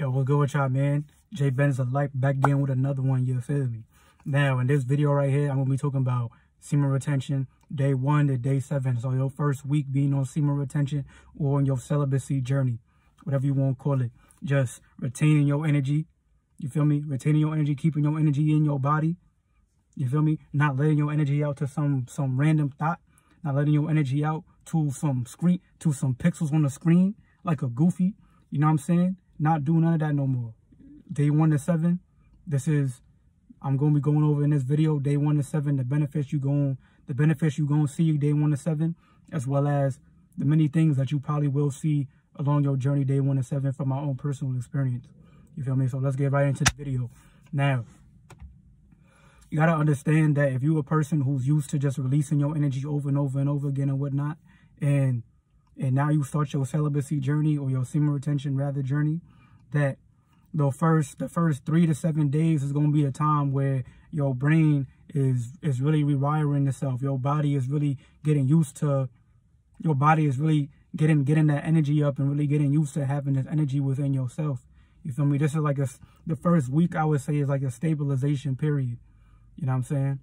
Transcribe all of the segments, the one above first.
Yo, what's good with y'all, man? JBenz Da Light back again with another one, you feel me? Now, in this video right here, I'm going to be talking about semen retention, day one to day seven. So your first week being on semen retention or on your celibacy journey, whatever you want to call it. Just retaining your energy, you feel me? Retaining your energy, keeping your energy in your body, you feel me? Not letting your energy out to some some random thought, not letting your energy out to some screen, to some pixels on the screen, like a goofy, you know what I'm saying? Not do none of that no more. Day one to seven, this is, I'm going to be going over in this video, day one to seven, the benefits you going, the benefits you going to see day one to seven, as well as the many things that you probably will see along your journey day one to seven from my own personal experience. You feel me? So let's get right into the video. Now, you got to understand that if you're a person who's used to just releasing your energy over and over and over again and whatnot, and and now you start your celibacy journey or your semen retention rather journey, that the first the first three to seven days is going to be a time where your brain is is really rewiring itself. Your body is really getting used to your body is really getting getting that energy up and really getting used to having this energy within yourself. You feel me? This is like a the first week I would say is like a stabilization period. You know what I'm saying?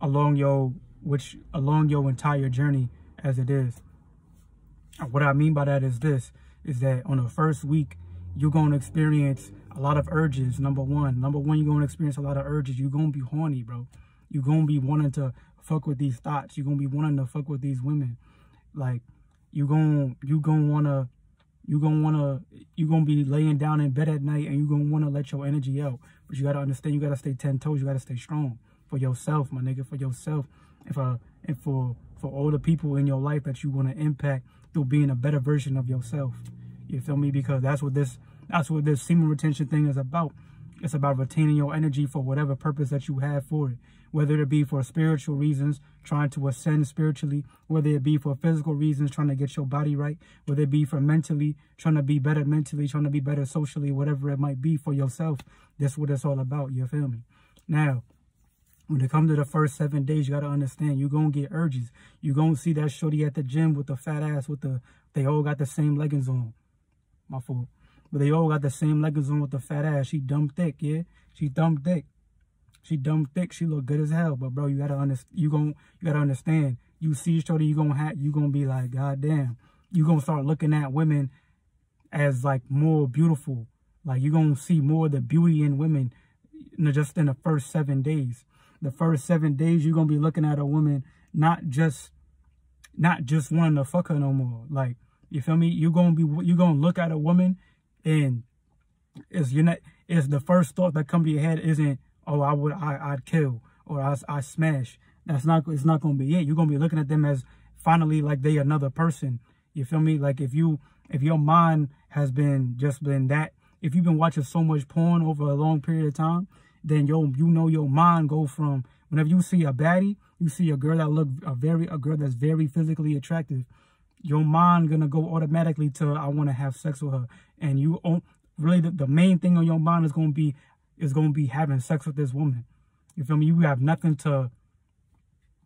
Along your which along your entire journey as it is. What I mean by that is this, is that on the first week, you're going to experience a lot of urges, number one. Number one, you're going to experience a lot of urges. You're going to be horny, bro. You're going to be wanting to fuck with these thoughts. You're going to be wanting to fuck with these women. Like, you're going you gonna want to, you're going to want to, you're going to be laying down in bed at night and you're going to want to let your energy out. But you got to understand, you got to stay 10 toes. You got to stay strong for yourself, my nigga, for yourself. And for, uh, and for, for all the people in your life that you want to impact through being a better version of yourself. You feel me? Because that's what this that's what this semen retention thing is about. It's about retaining your energy for whatever purpose that you have for it. Whether it be for spiritual reasons, trying to ascend spiritually, whether it be for physical reasons, trying to get your body right, whether it be for mentally, trying to be better mentally, trying to be better socially, whatever it might be for yourself. That's what it's all about. You feel me? Now, when it comes to the first seven days, you got to understand, you're going to get urges. You're going to see that shorty at the gym with the fat ass, with the, they all got the same leggings on. My fault. But they all got the same leggings on with the fat ass. She dumb thick, yeah? She dumb thick. She dumb thick. She look good as hell. But bro, you gotta understand. You gon' you gotta understand. You see shorty, you gonna have you gonna be like, God damn. You gonna start looking at women as like more beautiful. Like you gonna see more of the beauty in women just in the first seven days the first seven days, you're gonna be looking at a woman not just not just wanting to fuck her no more. Like, you feel me? You're gonna be you're gonna look at a woman and is you're not is the first thought that come to your head isn't, oh, I would I I'd kill or I I smash. That's not it's not gonna be it. You're gonna be looking at them as finally like they another person. You feel me? Like if you if your mind has been just been that if you've been watching so much porn over a long period of time, then yo, you know your mind go from whenever you see a baddie, you see a girl that look a very a girl that's very physically attractive, your mind gonna go automatically to I want to have sex with her, and you own really the, the main thing on your mind is gonna be is gonna be having sex with this woman. You feel me? You have nothing to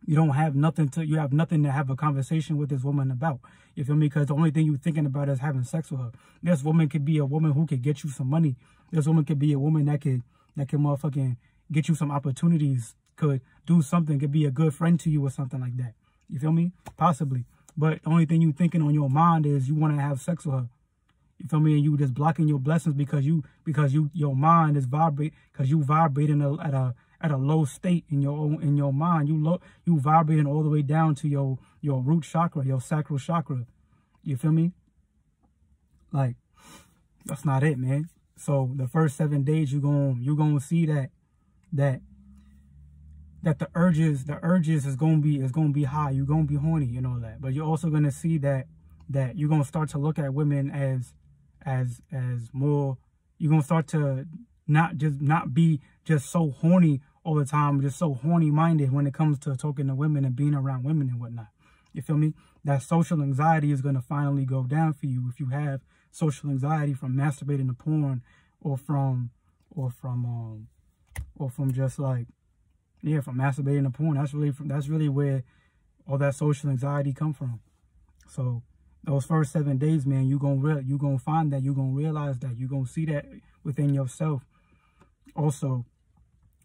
you don't have nothing to you have nothing to have a conversation with this woman about you feel me because the only thing you're thinking about is having sex with her this woman could be a woman who could get you some money this woman could be a woman that could that can motherfucking get you some opportunities, could do something, could be a good friend to you or something like that. You feel me? Possibly. But the only thing you thinking on your mind is you want to have sex with her. You feel me? And you just blocking your blessings because you because you your mind is vibrate because you vibrating at a at a low state in your own in your mind. You low you vibrating all the way down to your your root chakra, your sacral chakra. You feel me? Like that's not it, man. So the first seven days you're going you're gonna see that that that the urges the urges is gonna be is gonna be high. You're gonna be horny and all that. But you're also gonna see that that you're gonna start to look at women as as as more you're gonna start to not just not be just so horny all the time, just so horny minded when it comes to talking to women and being around women and whatnot. You feel me? That social anxiety is gonna finally go down for you if you have social anxiety from masturbating to porn or from or from um or from just like yeah from masturbating to porn that's really from that's really where all that social anxiety come from so those first seven days, man, you gonna you gonna find that you gonna realize that you gonna see that within yourself. Also,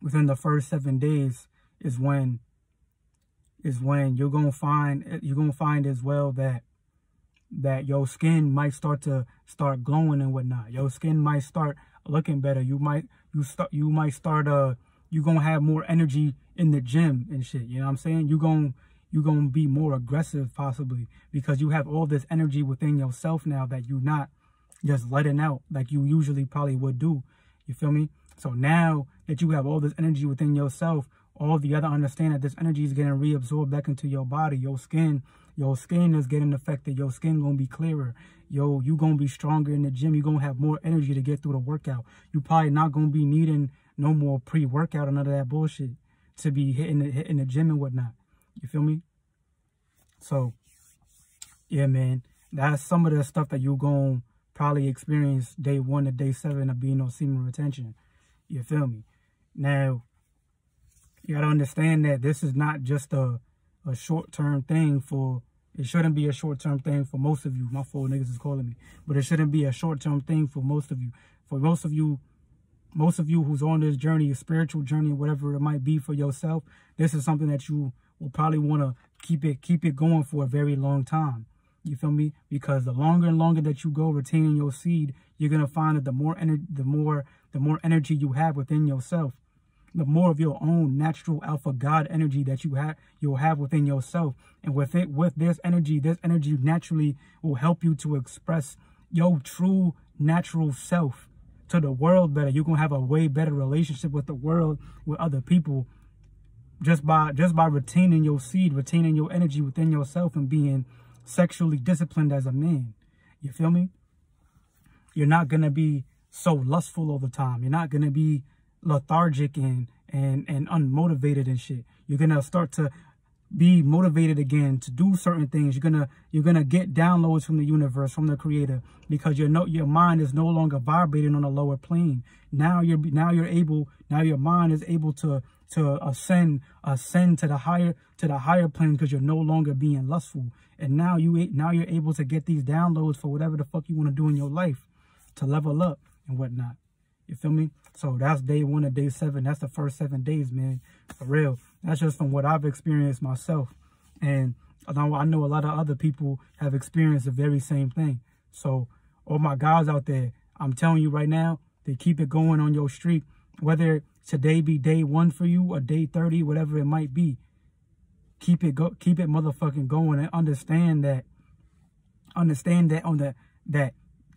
within the first seven days is when is when you're gonna find you're gonna find as well that that your skin might start to start glowing and whatnot. Your skin might start looking better. You might you start you might start uh you gonna have more energy in the gym and shit. You know what I'm saying? You gonna you gonna be more aggressive possibly because you have all this energy within yourself now that you're not just letting out like you usually probably would do. You feel me? So now that you have all this energy within yourself, all the other understand that this energy is getting reabsorbed back into your body, your skin, your skin is getting affected, your skin gonna be clearer. Yo, you gonna be stronger in the gym, you gonna have more energy to get through the workout. You probably not gonna be needing no more pre-workout or none of that bullshit to be hitting the, hitting the gym and whatnot. You feel me? So, yeah, man, that's some of the stuff that you're going to probably experience day one to day seven of being on semen retention. You feel me? Now, you got to understand that this is not just a, a short-term thing for, it shouldn't be a short-term thing for most of you. My four niggas is calling me. But it shouldn't be a short-term thing for most of you. For most of you, most of you who's on this journey, a spiritual journey, whatever it might be for yourself, this is something that you will probably want to keep it keep it going for a very long time. You feel me? Because the longer and longer that you go retaining your seed, you're gonna find that the more energy, the more the more energy you have within yourself, the more of your own natural alpha God energy that you have you'll have within yourself. And with it, with this energy, this energy naturally will help you to express your true natural self to the world better. You're gonna have a way better relationship with the world, with other people, just by just by retaining your seed, retaining your energy within yourself and being sexually disciplined as a man. You feel me? You're not gonna be so lustful all the time. You're not gonna be lethargic and and and unmotivated and shit. You're gonna start to be motivated again to do certain things. You're gonna you're gonna get downloads from the universe, from the creator, because your no your mind is no longer vibrating on a lower plane. Now you're now you're able now your mind is able to to ascend ascend to the higher to the higher plane because you're no longer being lustful. And now you now you're able to get these downloads for whatever the fuck you want to do in your life to level up and whatnot. You feel me? So that's day one of day seven. That's the first seven days, man. For real. That's just from what I've experienced myself. And I know a lot of other people have experienced the very same thing. So all my guys out there, I'm telling you right now, they keep it going on your streak. Whether today be day one for you or day 30, whatever it might be. Keep it go keep it motherfucking going and understand that understand that on the that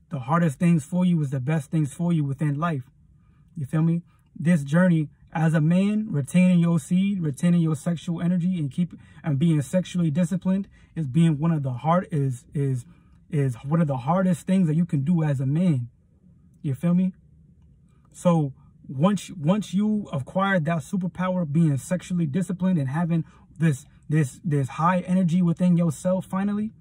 the hardest things for you is the best things for you within life. You feel me? This journey as a man, retaining your seed, retaining your sexual energy and keep and being sexually disciplined is being one of the hard is is is one of the hardest things that you can do as a man. You feel me? So once once you acquired that superpower of being sexually disciplined and having this this this high energy within yourself finally,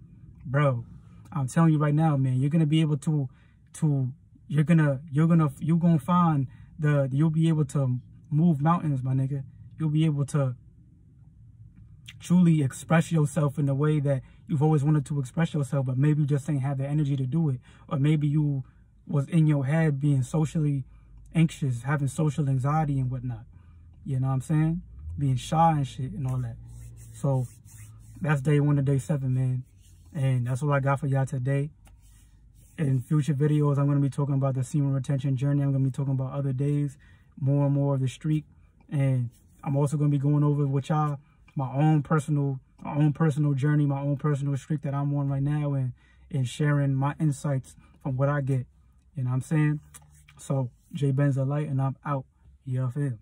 bro, I'm telling you right now, man, you're gonna be able to to you're gonna you're gonna you're gonna find the you'll be able to move mountains, my nigga. You'll be able to truly express yourself in the way that you've always wanted to express yourself, but maybe you just ain't have the energy to do it. Or maybe you was in your head being socially anxious, having social anxiety and whatnot. You know what I'm saying? Being shy and shit and all that. So that's day one to day seven, man. And that's all I got for y'all today. In future videos, I'm going to be talking about the semen retention journey. I'm going to be talking about other days, more and more of the streak. And I'm also going to be going over with y'all my own personal my own personal journey, my own personal streak that I'm on right now and, and sharing my insights from what I get. You know what I'm saying? So JBenz Da Light and I'm out. You feel